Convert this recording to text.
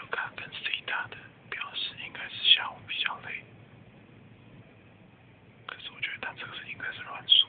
就看跟 C 大的表示，应该是下午比较累。可是我觉得他这个是应该是乱说。